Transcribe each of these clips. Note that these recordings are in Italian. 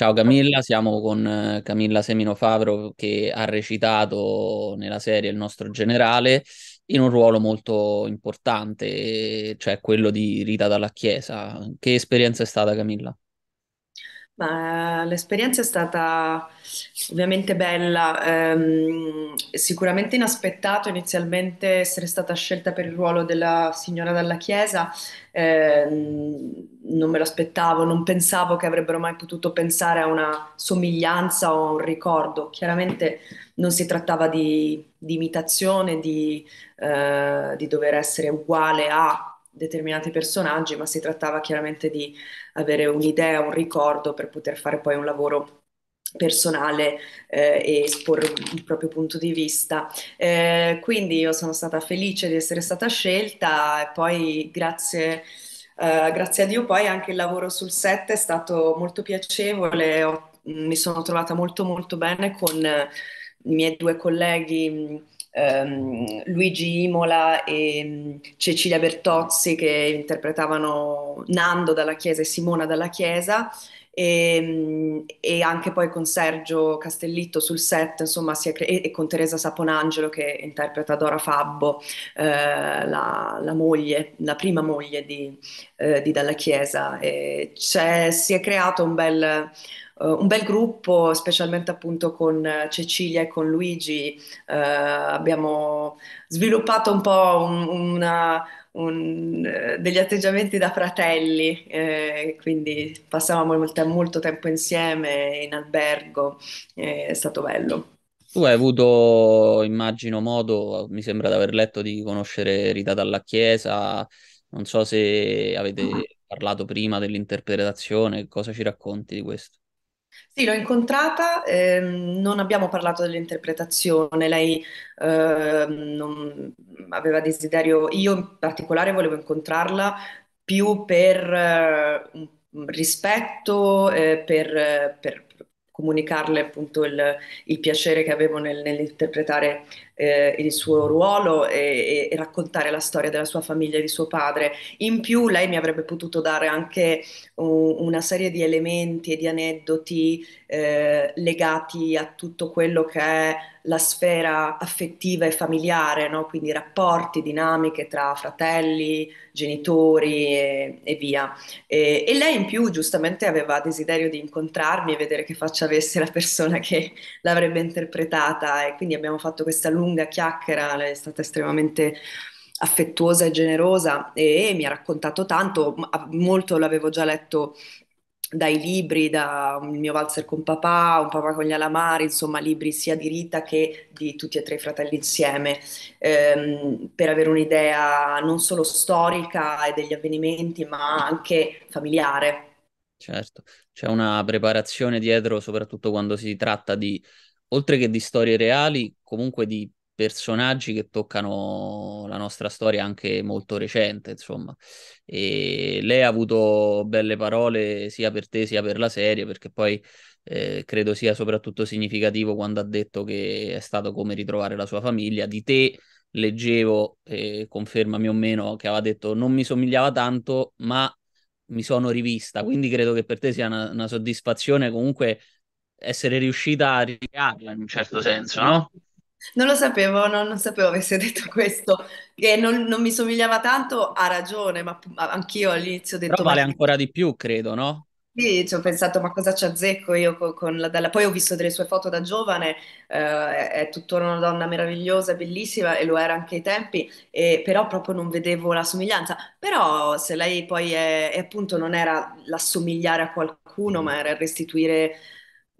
Ciao Camilla, siamo con eh, Camilla Semino Favro che ha recitato nella serie il nostro generale in un ruolo molto importante, cioè quello di Rita dalla Chiesa. Che esperienza è stata Camilla? L'esperienza è stata ovviamente bella, ehm, sicuramente inaspettato inizialmente essere stata scelta per il ruolo della signora dalla chiesa, ehm, non me lo aspettavo, non pensavo che avrebbero mai potuto pensare a una somiglianza o a un ricordo. Chiaramente non si trattava di, di imitazione, di, eh, di dover essere uguale a determinati personaggi, ma si trattava chiaramente di avere un'idea, un ricordo per poter fare poi un lavoro personale eh, e esporre il proprio punto di vista. Eh, quindi io sono stata felice di essere stata scelta e poi grazie, eh, grazie a Dio poi anche il lavoro sul set è stato molto piacevole, Ho- mi sono trovata molto molto bene con eh, i miei due colleghi ehm, Luigi Imola e mm, Cecilia Bertozzi che interpretavano Nando dalla Chiesa e Simona dalla Chiesa. E, mm, e anche poi con Sergio Castellitto sul set, insomma, cre- e, con Teresa Saponangelo che interpreta Dora Fabbo, eh, la, la moglie, la prima moglie di, eh, di Dalla Chiesa. E si è creato un bel, eh, un bel gruppo, specialmente appunto con Cecilia e con Luigi, eh, abbiamo sviluppato un po' un- una- un- eh, degli atteggiamenti da fratelli, eh, quindi passavamo molto, molto tempo insieme in albergo, eh, è stato bello. Tu hai avuto, immagino, modo, mi sembra di aver letto di conoscere Rita dalla Chiesa, non so se avete parlato prima dell'interpretazione, cosa ci racconti di questo? Sì, l'ho incontrata, ehm, non abbiamo parlato dell'interpretazione, lei ehm, non- aveva desiderio, io in particolare volevo incontrarla più per eh, rispetto, eh, per, per comunicarle appunto il, il piacere che avevo nel- nell'interpretare eh, il suo ruolo e, e raccontare la storia della sua famiglia e di suo padre. In più, lei mi avrebbe potuto dare anche u- una serie di elementi e di aneddoti eh, legati a tutto quello che è la sfera affettiva e familiare, no? Quindi rapporti, dinamiche tra fratelli, genitori e, e via. E, e lei in più giustamente aveva desiderio di incontrarmi e vedere che faccia avesse la persona che l'avrebbe interpretata e quindi abbiamo fatto questa lunga chiacchiera, lei è stata estremamente affettuosa e generosa e mi ha raccontato tanto, molto l'avevo già letto dai libri, da Il mio valzer con papà, Un papà con gli alamari, insomma libri sia di Rita che di tutti e tre i fratelli insieme, ehm, per avere un'idea non solo storica e degli avvenimenti, ma anche familiare. Certo, c'è una preparazione dietro, soprattutto quando si tratta di, oltre che di storie reali, comunque di personaggi che toccano la nostra storia anche molto recente, insomma. E lei ha avuto belle parole sia per te sia per la serie, perché poi eh, credo sia soprattutto significativo quando ha detto che è stato come ritrovare la sua famiglia. Di te leggevo, eh, confermami o meno, che aveva detto non mi somigliava tanto, ma mi sono rivista, quindi credo che per te sia una, una soddisfazione comunque essere riuscita a ricrearla in un certo senso, no? Non lo sapevo, non, non sapevo avesse detto questo, che non, non mi somigliava tanto, ha ragione, ma ma anch'io all'inizio ho Però detto, ma vale ancora di più, credo, no? Sì, ci ho pensato, ma cosa ci azzecco io co- con, la dalla... Poi ho visto delle sue foto da giovane, eh, è, è tuttora una donna meravigliosa, bellissima, e lo era anche ai tempi, e- però proprio non vedevo la somiglianza. Però se lei poi è, e appunto non era l'assomigliare a qualcuno, ma era il restituire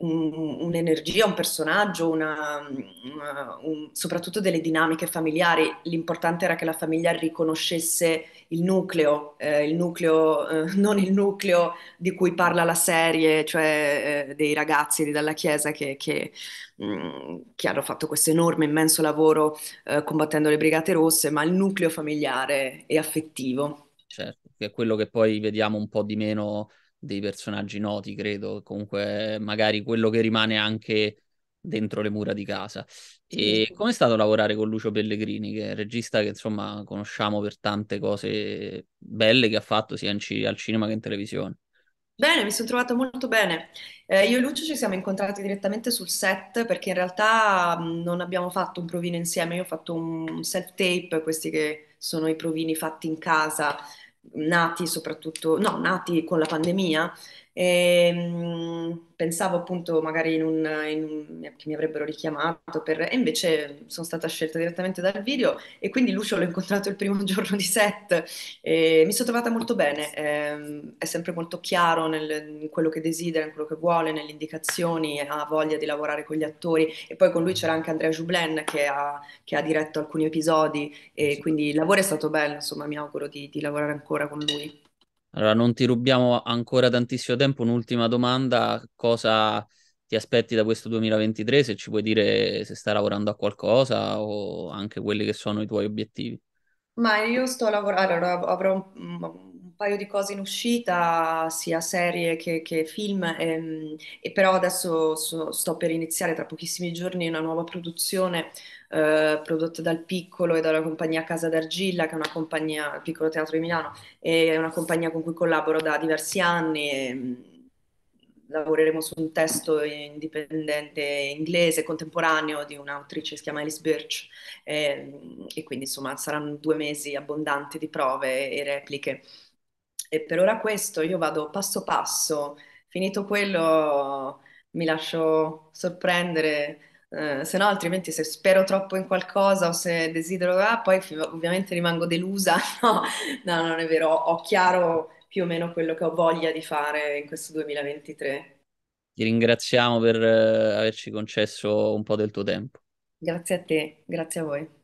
un- un'energia, un personaggio, una- una- un- soprattutto delle dinamiche familiari. L'importante era che la famiglia riconoscesse il nucleo, eh, il nucleo, eh, non il nucleo di cui parla la serie, cioè eh, dei ragazzi di Dalla Chiesa che, che, mh, che hanno fatto questo enorme, immenso lavoro eh, combattendo le Brigate Rosse, ma il nucleo familiare e affettivo. Certo, che è quello che poi vediamo un po' di meno dei personaggi noti, credo, comunque magari quello che rimane anche dentro le mura di casa. E com'è stato lavorare con Lucio Pellegrini, che è un regista che insomma conosciamo per tante cose belle che ha fatto sia ci- al cinema che in televisione? Bene, mi sono trovata molto bene. Eh, io e Lucio ci siamo incontrati direttamente sul set perché in realtà mh, non abbiamo fatto un provino insieme, io ho fatto un self-tape, questi che sono i provini fatti in casa, nati soprattutto, no, nati con la pandemia. E, mh, pensavo appunto magari in un, in un- che mi avrebbero richiamato per, e invece sono stata scelta direttamente dal video e quindi Lucio l'ho incontrato il primo giorno di set. E mi sono trovata molto bene, ehm, è sempre molto chiaro nel- in quello che desidera, in quello che vuole, nelle indicazioni, ha voglia di lavorare con gli attori. E poi con lui c'era anche Andrea Joublen che ha, che ha diretto alcuni episodi e quindi il lavoro è stato bello, insomma mi auguro di, di lavorare ancora con lui. Allora, non ti rubiamo ancora tantissimo tempo. Un'ultima domanda: cosa ti aspetti da questo 2023? Se ci puoi dire se stai lavorando a qualcosa o anche quelli che sono i tuoi obiettivi. Ma io sto lavorando, allora, avrò un, paio di cose in uscita, sia serie che, che film, ehm, e, però adesso so- sto per iniziare tra pochissimi giorni una nuova produzione eh, prodotta dal Piccolo e dalla compagnia Casa d'Argilla, che è una compagnia, il Piccolo Teatro di Milano, è una compagnia con cui collaboro da diversi anni. e, mh, lavoreremo su un testo indipendente inglese contemporaneo di un'autrice che si chiama Alice Birch e, e quindi insomma saranno due mesi abbondanti di prove e repliche. E per ora questo, io vado passo passo, finito quello mi lascio sorprendere, eh, se no altrimenti se spero troppo in qualcosa o se desidero, ah, poi ovviamente rimango delusa, no, no, non è vero, ho ho chiaro più o meno quello che ho voglia di fare in questo 2023. Ti ringraziamo per eh, averci concesso un po' del tuo tempo. Grazie a te, grazie a voi.